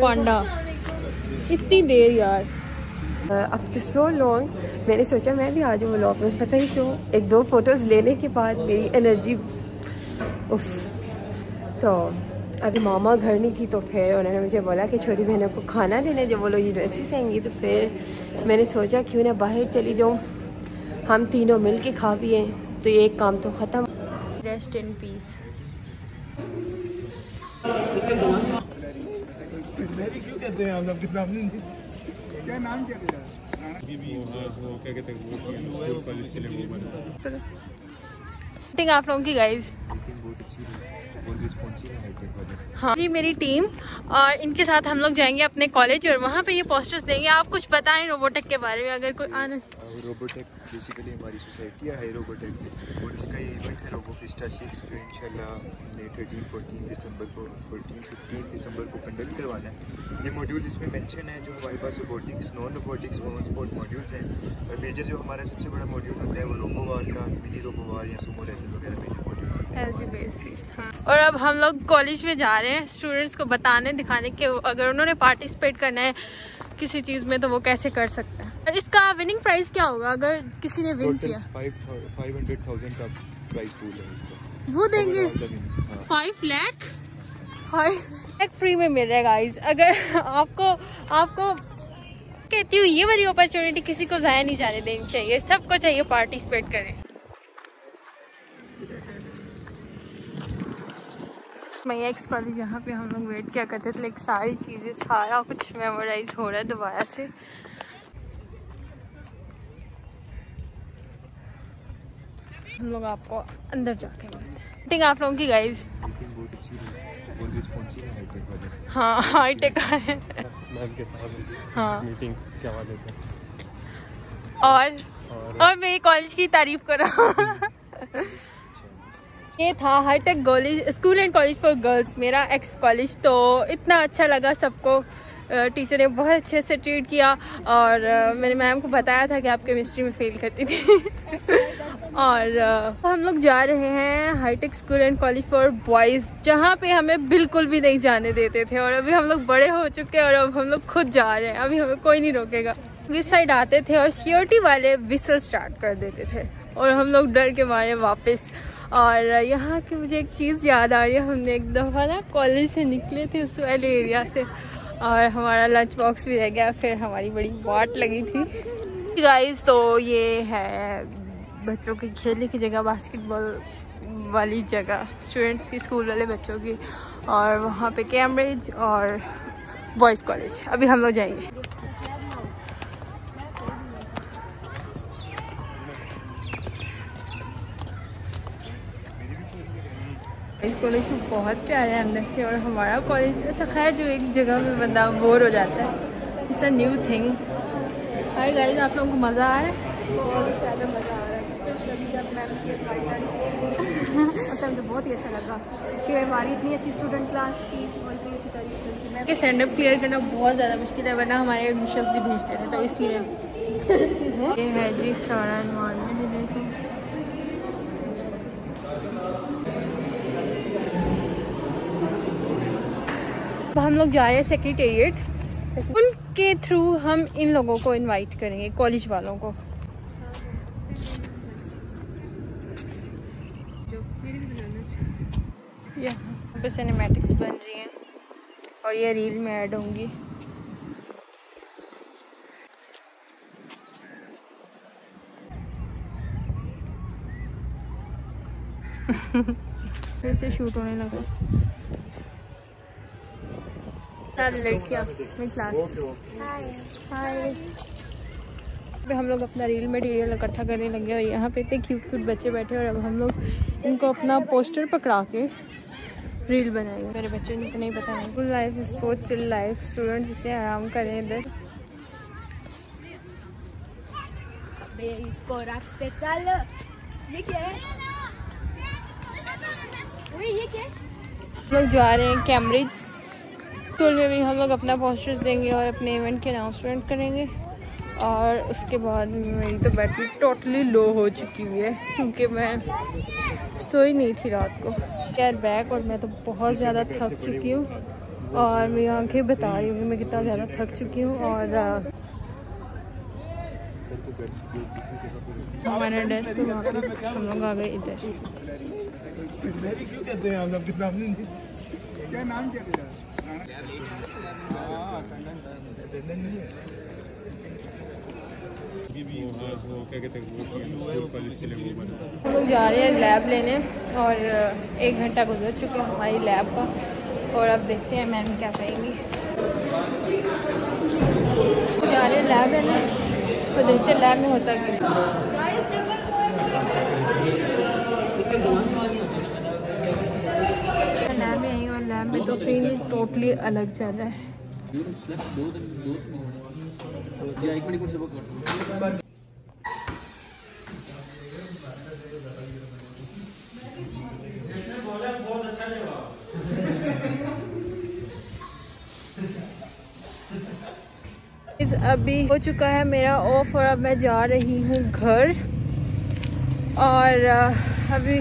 पांडा इतनी देर यार। After so long मैंने सोचा मैं भी आ जाऊँ व्लॉग में पता ही क्यों एक दो फ़ोटोज़ लेने के बाद मेरी एनर्जी उफ तो अभी मामा घर नहीं थी तो फिर उन्होंने मुझे बोला कि छोटी बहनों को खाना देने जब वो लोग यूनिवर्सिटी से आएँगी तो फिर मैंने सोचा क्यों ना बाहर चली जाऊँ। हम तीनों मिल के खा पिए तो ये एक काम तो ख़त्म। रेस्ट इन पीस क्या नाम क्या मीटिंग आप लोगों की गाइज़ हाँ। जी मेरी टीम और इनके साथ हम लोग जाएँगे अपने कॉलेज और वहाँ पे ये पोस्टर्स देंगे। आप कुछ बताएँ रोबोटेक के बारे में अगर कोई आना रोबोटेक बेसिकली हमारी सोसाइटी है रोबोटेक और इसका ये इवेंट है रोबो फिस्टा सिक्स जो इंशाल्लाह थर्टीन फोर्टीन दिसंबर को फोर्टीन फिफ्टीन दिसंबर को कंडक्ट करवाना है। ये मॉड्यूल्स इसमें मेंशन है जो हमारे पास robotics non robotics mono sport modules हैं। और मेजर जो हमारा सबसे बड़ा मॉड्यूल होता है वो रोबोवार का मिनी रोबोवार या सुमो रेसल हैं। और अब हम लोग कॉलेज में जा रहे हैं। स्टूडेंट्स को बताने दिखाने के अगर उन्होंने पार्टिसिपेट करना है किसी चीज़ में तो वो कैसे कर सकते हैं? और इसका विनिंग प्राइस क्या होगा अगर किसी ने विन किया? फाइव हंड्रेड थाउज़ेंड का प्राइस पूल है इसका। वो देंगे। Five lakh five lakh free में मिल रहा है गाइज़ अगर आपको आपको कहती हूँ ये वाली अपॉर्चुनिटी किसी को ज़ाया नहीं जाने देनी चाहिए। सबको चाहिए पार्टिसिपेट करें। मैं एक्स कॉलेज यहाँ पे हम लोग वेट किया करते थे लेकिन सारी चीज़ें सारा कुछ मेमोराइज हो रहा है दोबारा से। हम लोग आपको अंदर जाके मिलते हैं। मीटिंग आप लोगों की गाइज़ है। हाँ हाई टेक है हाँ। मीटिंग के हवाले से। और? और? और मेरी कॉलेज की तारीफ़ करो ये था hitech college school and college for girls मेरा एक्स कॉलेज तो इतना अच्छा लगा सबको। टीचर ने बहुत अच्छे से ट्रीट किया और मैंने मैम को बताया था कि आप केमिस्ट्री में फेल करती थी। और हम लोग जा रहे हैं hitech school and college for boys जहाँ पे हमें बिल्कुल भी नहीं जाने देते थे और अभी हम लोग बड़े हो चुके हैं और अब हम लोग खुद जा रहे हैं। अभी हमें कोई नहीं रोकेगा। इस साइड आते थे और सिक्योरिटी वाले विसल स्टार्ट कर देते थे और हम लोग डर के मारे वापस। और यहाँ की मुझे एक चीज़ याद आ रही है, हमने एक दफ़ा ना कॉलेज से निकले थे उस वाले एरिया से और हमारा लंच बॉक्स भी रह गया, फिर हमारी बड़ी वाट लगी थी। गाइस तो ये है बच्चों के खेलने की जगह बास्केटबॉल वाली जगह स्टूडेंट्स की स्कूल वाले बच्चों की और वहाँ पे कैम्ब्रिज और बॉयज़ कॉलेज अभी हम लोग जाएँगे। इस कॉलेज तो बहुत प्यारे है अंदर से और हमारा कॉलेज अच्छा खैर जो एक जगह में बंदा बोर हो जाता है। It's a new thing hi guys आप लोगों को मज़ा आ रहा है? बहुत ज़्यादा मज़ा आ रहा है स्पेशली तो बहुत ही अच्छा लगा कि हमारी इतनी अच्छी स्टूडेंट क्लास थी और इतनी अच्छी तारीफ़ कि स्टैंड अप क्लियर करना बहुत ज़्यादा मुश्किल है वरना हमारे एडमिशन भी भेजते थे तो इसलिए। ये है जी सारा इन्वायरमेंट ये देखो अब हम लोग जा रहे हैं सेक्रेटेरिएट उनके थ्रू हम इन लोगों को इनवाइट करेंगे कॉलेज वालों को। यहाँ पे सिनेमैटिक्स बन रही हैं। और ये रील में ऐड होंगी। फिर से शूट होने लगा। लड़कियाँ मेरी हाय हम लोग अपना रील मटेरियल इकट्ठा करने लगे और यहाँ पे इतने क्यूट क्यूट बच्चे बैठे और अब हम लोग इनको अपना पोस्टर पकड़ा के रील बनाएँगे। मेरे बच्चे को नहीं पता है full life is so chill life students इतने आराम करें इधर। इसको रखते चल। ये क्या है? ये क्या है लोग जा रहे हैं कैम्ब्रिज स्कूल में भी हम लोग अपना पोस्टर्स देंगे और अपने इवेंट की अनाउंसमेंट करेंगे। और उसके बाद मेरी तो बैटरी टोटली लो हो चुकी हुई है, क्योंकि मैं सोई नहीं थी रात को। यार बैक और मैं तो बहुत ज़्यादा थक चुकी हूँ। और मेरी आँखें बता रही हूँ मैं कितना ज़्यादा थक चुकी हूँ और कर पर हमारा डेस्क वापस हम लोग आ गए इधर। क्या नाम क्या हम लोग जा रहे हैं लैब लेने और एक घंटा गुजर चुका है हमारी लैब का और अब देखते हैं मैम क्या कहेंगी। जा रहे हैं लैब लेने तो देखते हैं लैब में होता क्या लैब में आई हूँ और लैब में तो सीन ही टोटली अलग चल रहा है। अभी हो चुका है मेरा ऑफ़ और अब मैं जा रही हूँ घर। और अभी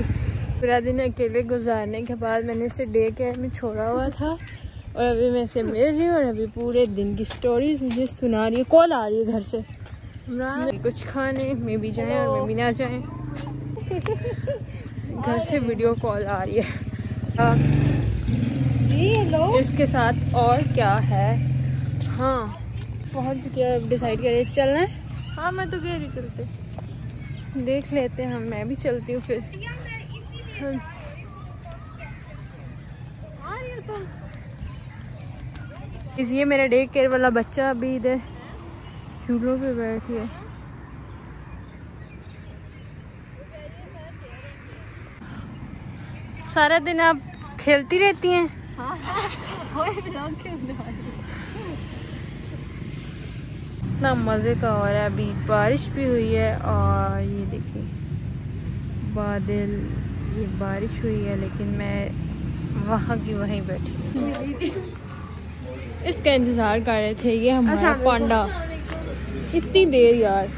पूरा दिन अकेले गुजारने के बाद मैंने इसे डे केयर में छोड़ा हुआ था और अभी मैं इसे मिल रही हूँ और अभी पूरे दिन की स्टोरीज मुझे सुना रही है कॉल आ रही है घर से। कुछ खाने में भी जाएँ और में भी ना जाएँ। घर से वीडियो कॉल आ रही है। जी हेलो इसके साथ और क्या है? हाँ पहुँच चुके हैं डिसाइड करिए चलना है? हाँ मैं तो कह रही चलते। देख लेते हैं हम मैं भी चलती हूँ फिर। हम- इस ये मेरा डे केयर वाला बच्चा अभी इधर झूलों पे बैठी है सारा दिन आप खेलती रहती हैं? इतना मज़े का हो रहा है, अभी बारिश भी हुई है और ये देखिए, बादल। ये बारिश हुई है लेकिन मैं वहाँ की वहीं बैठी इसका इंतज़ार कर रहे थे ये हमारा पांडा। इतनी देर यार।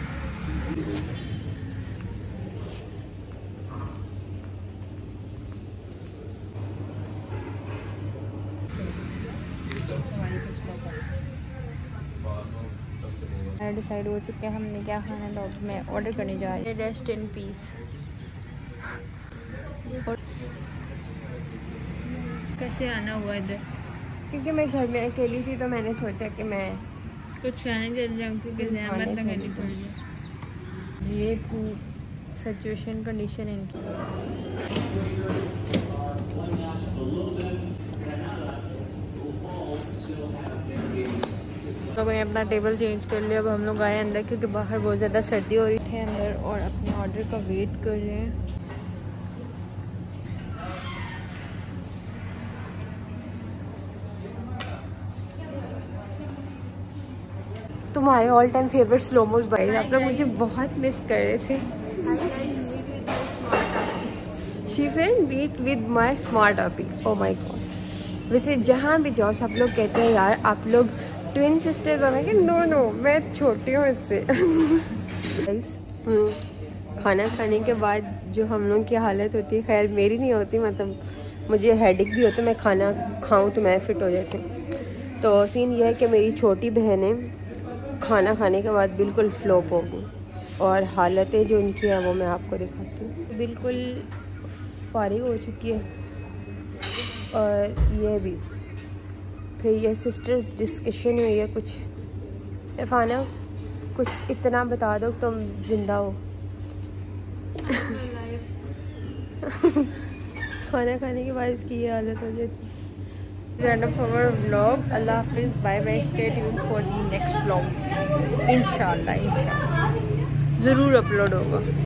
डिसाइड हो चुके हैं हमने क्या खाना है तो अब ऑर्डर करने जा रही हूँ। रेस्ट इन पीस कैसे आना हुआ इधर? क्योंकि मैं घर में अकेली थी तो मैंने सोचा कि मैं कुछ खाने चल जाऊँ क्योंकि जहमत ना करनी पड़ जाए ये थी सिचुएशन कंडीशन इनकी। लोगों ने अपना टेबल चेंज कर लिया अब हम लोग आए अंदर क्योंकि बाहर बहुत ज़्यादा सर्दी हो रही थी अंदर और अपने ऑर्डर का वेट कर रहे हैं। तुम्हारे ऑल टाइम फेवरेट स्लोमोस भाई आप लोग मुझे बहुत मिस कर रहे थे। She said meet with my smart अपी ओ माई गॉड वैसे जहाँ भी जाओ सब लोग कहते हैं यार आप लोग ट्विन सिस्टर्स हो कि नो नो मैं छोटी हूँ इससे। हम्म, खाना खाने के बाद जो हम लोग की हालत होती है खैर मेरी नहीं होती मतलब मुझे हेडेक भी होता है मैं खाना खाऊं तो मैं फिट हो जाती हूँ। तो सीन यह है कि मेरी छोटी बहन है खाना खाने के बाद बिल्कुल फ्लॉप हो गई। और हालतें जो उनकी हैं, वो मैं आपको दिखाती हूँ। बिल्कुल फारिग हो चुकी है। और ये भी। फिर ये सिस्टर्स डिस्कशन हुई है कुछ। इरफाना, कुछ इतना बता दो तुम ज़िंदा हो। खाना खाने के बाद इसकी ये हालत हो जाती end of our vlog. Allah Hafiz. Bye bye. Stay tuned for the next vlog. Inshallah, inshallah. ज़रूर अपलोड होगा